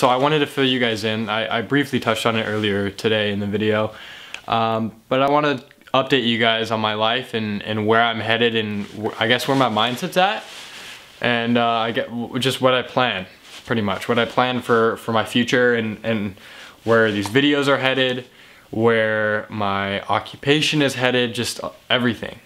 So I wanted to fill you guys in. I, I briefly touched on it earlier today in the video. Um, but I want to update you guys on my life and, and where I'm headed and I guess where my mindset's at. And uh, I get just what I plan, pretty much. What I plan for, for my future and, and where these videos are headed, where my occupation is headed, just everything.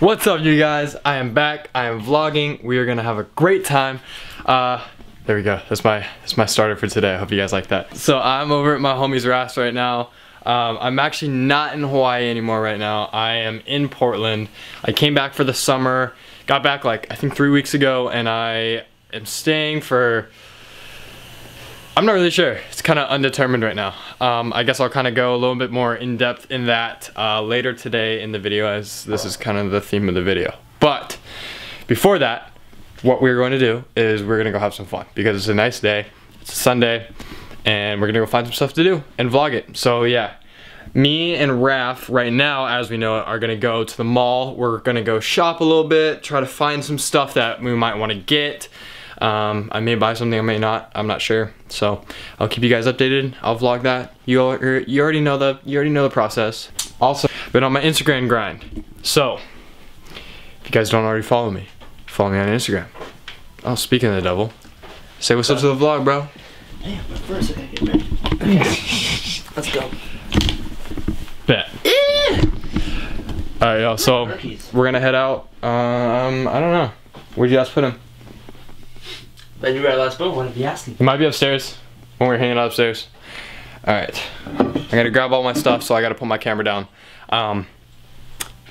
What's up you guys? I am back. I am vlogging. We are gonna have a great time. Uh, there we go. That's my that's my starter for today. I hope you guys like that. So I'm over at my homie's Raph's right now. Um, I'm actually not in Hawaii anymore right now. I am in Portland. I came back for the summer. Got back like I think three weeks ago, and I am staying for I'm not really sure. It's kind of undetermined right now. Um, I guess I'll kind of go a little bit more in depth in that uh, later today in the video as this is kind of the theme of the video. But before that, what we're going to do is we're going to go have some fun because it's a nice day. It's a Sunday and we're going to go find some stuff to do and vlog it. So yeah, me and Raph right now, as we know it, are going to go to the mall. We're going to go shop a little bit, try to find some stuff that we might want to get. Um, I may buy something, I may not. I'm not sure. So I'll keep you guys updated. I'll vlog that. You all, you already know the you already know the process. Also, been on my Instagram grind. So if you guys don't already follow me, follow me on Instagram. Oh, speaking of the devil, say what's up to the vlog, bro. Damn, but first I gotta get ready. Let's go. Bet. All right, y'all. So we're gonna head out. Um, I don't know. Where'd you guys put him? Then you boat, what if you asked me? He might be upstairs when we're hanging out upstairs. Alright. I gotta grab all my stuff, so I gotta put my camera down. Um,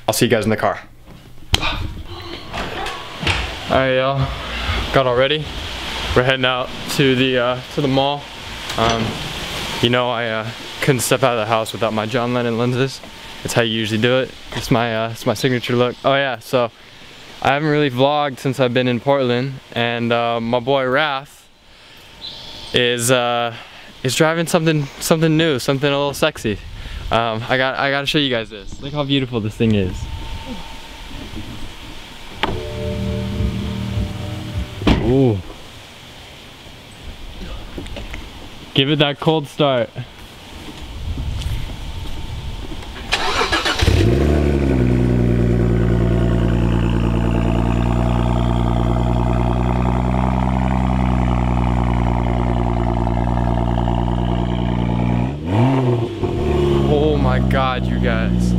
I'll see you guys in the car. Alright, y'all. Got all ready. We're heading out to the uh, to the mall. Um, you know, I uh, couldn't step out of the house without my John Lennon lenses. That's how you usually do it. It's my uh, it's my signature look. Oh yeah, so I haven't really vlogged since I've been in Portland, and uh, my boy Raph is uh, is driving something something new, something a little sexy. Um, I got I got to show you guys this. Look how beautiful this thing is. Ooh. Give it that cold start. God, you guys.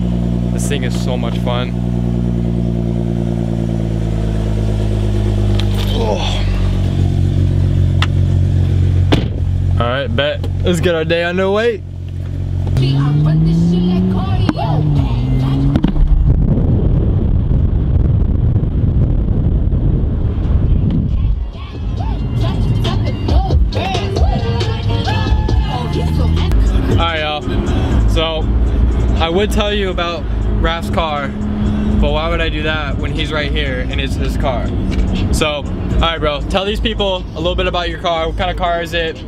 This thing is so much fun. Oh. Alright, bet. Let's get our day underway. Would tell you about Raph's car, but why would I do that when he's right here and it's his car? So, all right, bro, tell these people a little bit about your car. What kind of car is it?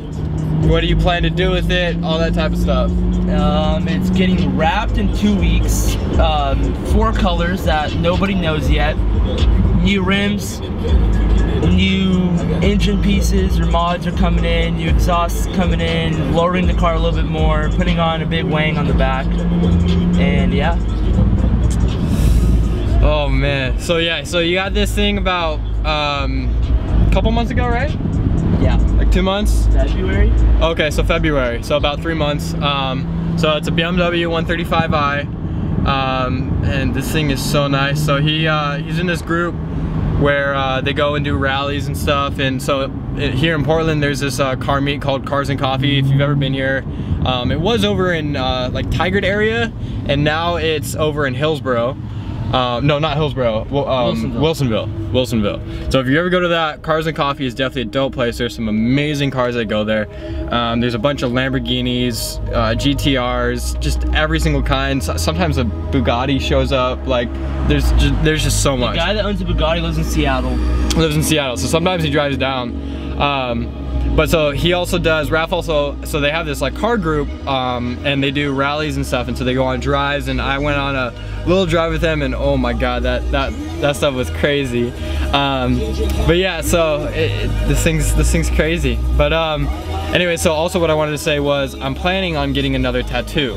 What do you plan to do with it? All that type of stuff. Um, it's getting wrapped in two weeks. Um, four colors that nobody knows yet. New rims, new engine pieces or mods are coming in, new exhausts coming in, lowering the car a little bit more, putting on a big wang on the back, and yeah. Oh man, so yeah, so you got this thing about um, a couple months ago, right? Yeah. Like two months? February. Okay, so February, so about three months. Um, so it's a BMW 135i, um, and this thing is so nice. So he uh, he's in this group where uh, they go and do rallies and stuff. And so here in Portland, there's this uh, car meet called Cars and Coffee. If you've ever been here, um, it was over in uh, like Tigard area, and now it's over in Hillsboro. Uh, no, not Hillsboro, um, Wilsonville. Wilsonville. Wilsonville. So if you ever go to that, Cars and Coffee is definitely a dope place. There's some amazing cars that go there. Um, there's a bunch of Lamborghinis, uh, GTRs, just every single kind. Sometimes a Bugatti shows up. Like there's just, there's just so much. The guy that owns a Bugatti lives in Seattle. Lives in Seattle, so sometimes he drives down. Um, but so he also does, Raph also, so they have this like car group um, and they do rallies and stuff and so they go on drives and I went on a little drive with them and oh my god, that that that stuff was crazy. Um, but yeah, so it, it, this thing's this thing's crazy. But um, anyway, so also what I wanted to say was I'm planning on getting another tattoo.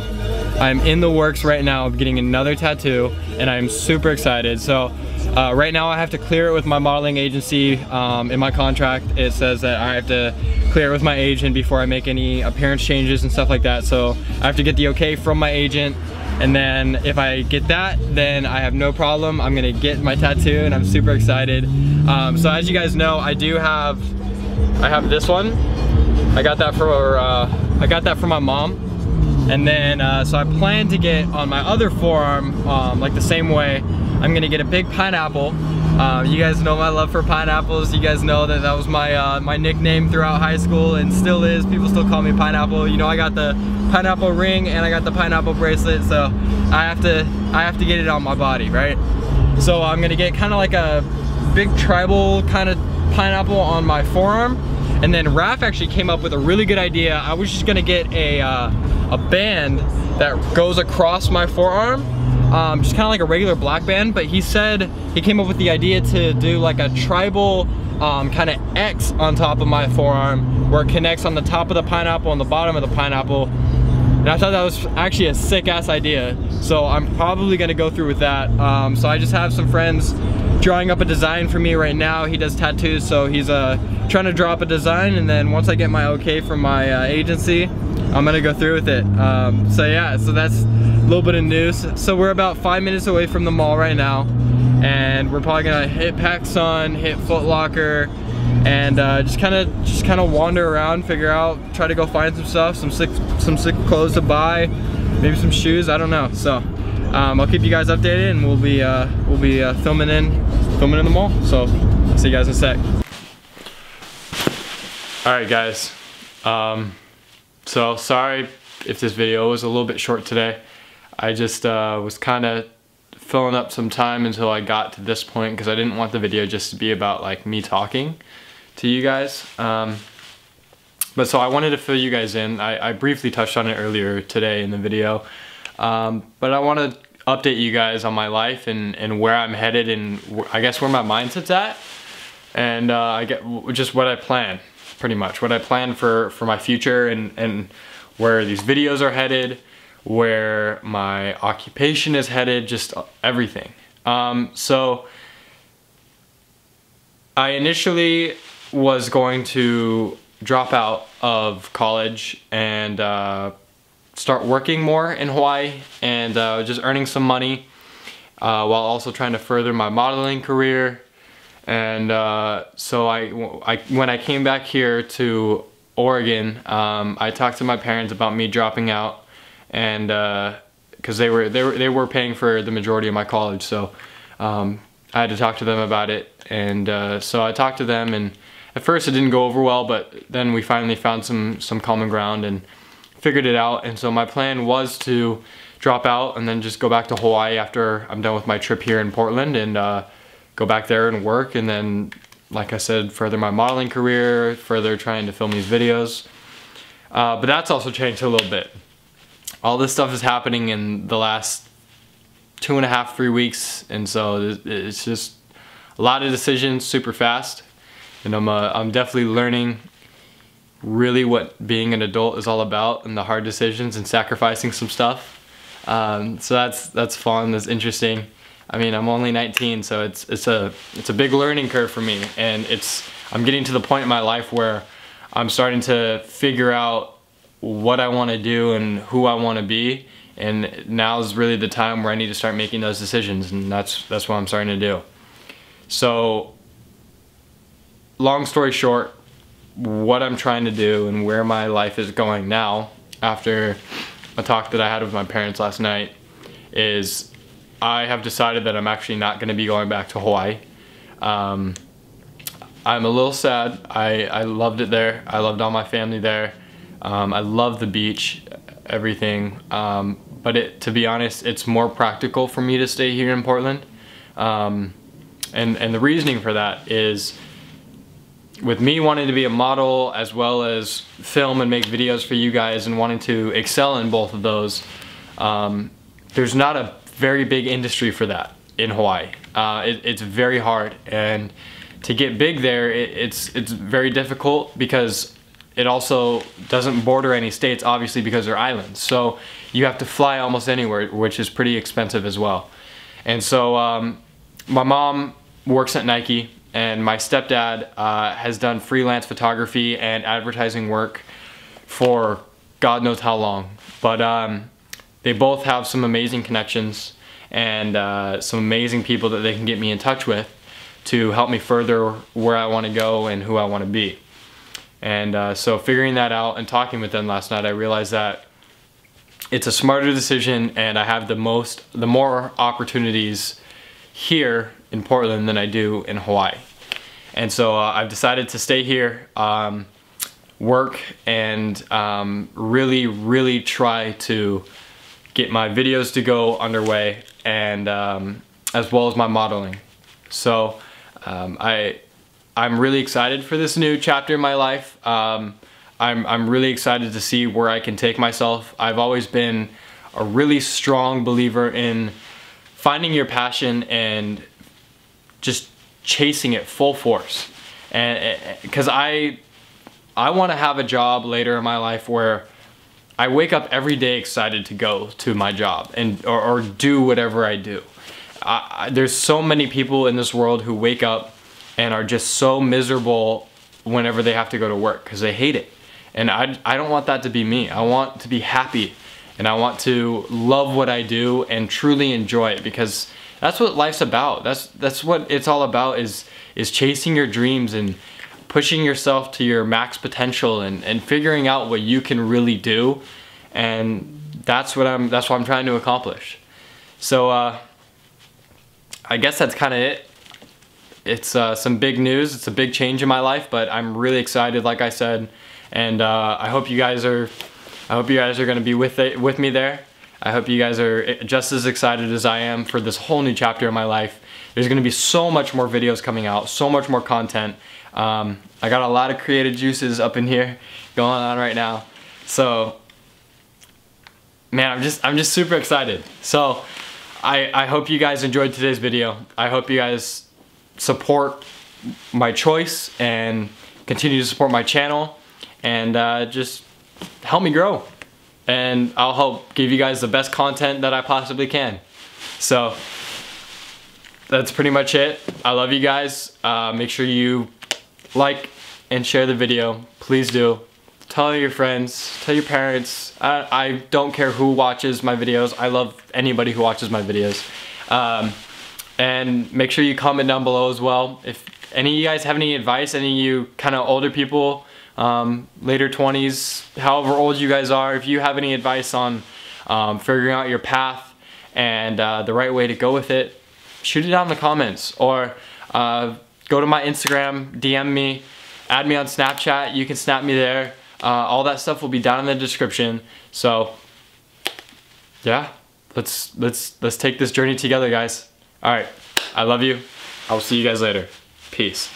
I'm in the works right now of getting another tattoo and I'm super excited. So uh, right now I have to clear it with my modeling agency. Um, in my contract it says that I have to clear it with my agent before I make any appearance changes and stuff like that. So I have to get the okay from my agent and then if I get that, then I have no problem. I'm gonna get my tattoo and I'm super excited. Um, so as you guys know, I do have, I have this one. I got that for, uh, I got that for my mom. And then, uh, so I plan to get on my other forearm, um, like the same way, I'm gonna get a big pineapple. Uh, you guys know my love for pineapples. You guys know that that was my uh, my nickname throughout high school and still is. People still call me pineapple. You know, I got the pineapple ring and I got the pineapple bracelet, so I have to I have to get it on my body, right? So I'm gonna get kind of like a big tribal kind of pineapple on my forearm. And then Raph actually came up with a really good idea. I was just gonna get a, uh, a band that goes across my forearm um, just kind of like a regular black band, but he said he came up with the idea to do like a tribal um, kind of X on top of my forearm where it connects on the top of the pineapple and the bottom of the pineapple. And I thought that was actually a sick ass idea. So I'm probably gonna go through with that. Um, so I just have some friends drawing up a design for me right now. He does tattoos, so he's uh, trying to draw up a design and then once I get my okay from my uh, agency, I'm gonna go through with it. Um, so yeah, so that's a little bit of news. So we're about five minutes away from the mall right now and we're probably gonna hit PacSun, hit Foot Locker, and uh, just kind of just kind of wander around, figure out, try to go find some stuff, some sick, some sick clothes to buy, maybe some shoes, I don't know. So um, I'll keep you guys updated and we'll be uh, we'll be uh, filming in filming in the mall. So see you guys in a sec. All right, guys. Um, so sorry if this video was a little bit short today. I just uh, was kind of filling up some time until I got to this point because I didn't want the video just to be about like me talking to you guys. Um, but so I wanted to fill you guys in. I, I, briefly touched on it earlier today in the video. Um, but I want to update you guys on my life and, and where I'm headed and I guess where my mindset's at. And uh, I get just what I plan pretty much what I plan for for my future and and where these videos are headed where my occupation is headed just everything. Um, so I initially was going to drop out of college and uh, start working more in Hawaii and uh, just earning some money uh, while also trying to further my modeling career and uh, so I, I, when I came back here to Oregon, um, I talked to my parents about me dropping out, and because uh, they were they were they were paying for the majority of my college, so um, I had to talk to them about it. And uh, so I talked to them, and at first it didn't go over well, but then we finally found some some common ground and figured it out. And so my plan was to drop out and then just go back to Hawaii after I'm done with my trip here in Portland and uh, go back there and work and then like I said further my modeling career further trying to film these videos. Uh, but that's also changed a little bit. All this stuff is happening in the last two and a half three weeks and so it's just a lot of decisions super fast. And I'm, uh, I'm definitely learning really what being an adult is all about and the hard decisions and sacrificing some stuff. Um, so that's that's fun that's interesting I mean, I'm only 19, so it's it's a it's a big learning curve for me, and it's I'm getting to the point in my life where I'm starting to figure out what I want to do and who I want to be, and now is really the time where I need to start making those decisions, and that's that's what I'm starting to do. So, long story short, what I'm trying to do and where my life is going now, after a talk that I had with my parents last night, is I have decided that I'm actually not going to be going back to Hawaii. Um, I'm a little sad. I, I loved it there. I loved all my family there. Um, I love the beach, everything. Um, but it, to be honest, it's more practical for me to stay here in Portland. Um, and, and the reasoning for that is with me wanting to be a model as well as film and make videos for you guys and wanting to excel in both of those, um, there's not a very big industry for that in Hawaii. Uh, it, it's very hard and to get big there, it, it's it's very difficult because it also doesn't border any states, obviously because they're islands. So you have to fly almost anywhere, which is pretty expensive as well. And so um, my mom works at Nike, and my stepdad uh, has done freelance photography and advertising work for God knows how long. But um, they both have some amazing connections and uh, some amazing people that they can get me in touch with to help me further where I want to go and who I want to be. And uh, so figuring that out and talking with them last night, I realized that it's a smarter decision and I have the most, the more opportunities here in Portland than I do in Hawaii. And so uh, I've decided to stay here, um, work and um, really, really try to get my videos to go underway and um, as well as my modeling. So um, I, I'm really excited for this new chapter in my life. Um, I'm, I'm really excited to see where I can take myself. I've always been a really strong believer in finding your passion and just chasing it full force. And because I, I want to have a job later in my life where I wake up every day excited to go to my job and or, or do whatever I do. I, there's so many people in this world who wake up and are just so miserable whenever they have to go to work because they hate it. And I, I don't want that to be me. I want to be happy and I want to love what I do and truly enjoy it because that's what life's about. That's that's what it's all about is is chasing your dreams and pushing yourself to your max potential and, and figuring out what you can really do. And that's what I'm that's what I'm trying to accomplish. So uh, I guess that's kind of it. It's uh, some big news. It's a big change in my life, but I'm really excited, like I said, and uh, I hope you guys are. I hope you guys are going to be with it, with me there. I hope you guys are just as excited as I am for this whole new chapter in my life. There's going to be so much more videos coming out, so much more content. Um, I got a lot of creative juices up in here going on right now. So, man, I'm just I'm just super excited. So, I I hope you guys enjoyed today's video. I hope you guys support my choice and continue to support my channel and uh, just help me grow. And I'll help give you guys the best content that I possibly can. So that's pretty much it. I love you guys. Uh, make sure you like and share the video. Please do. Tell your friends, tell your parents. I, I don't care who watches my videos. I love anybody who watches my videos. Um, and make sure you comment down below as well. If any of you guys have any advice, any of you kind of older people, um, later 20s, however old you guys are, if you have any advice on um, figuring out your path and uh, the right way to go with it, shoot it down in the comments or uh, go to my Instagram, DM me, add me on Snapchat. You can snap me there. Uh, all that stuff will be down in the description. So yeah, let's let's let's take this journey together, guys. All right, I love you. I will see you guys later. Peace.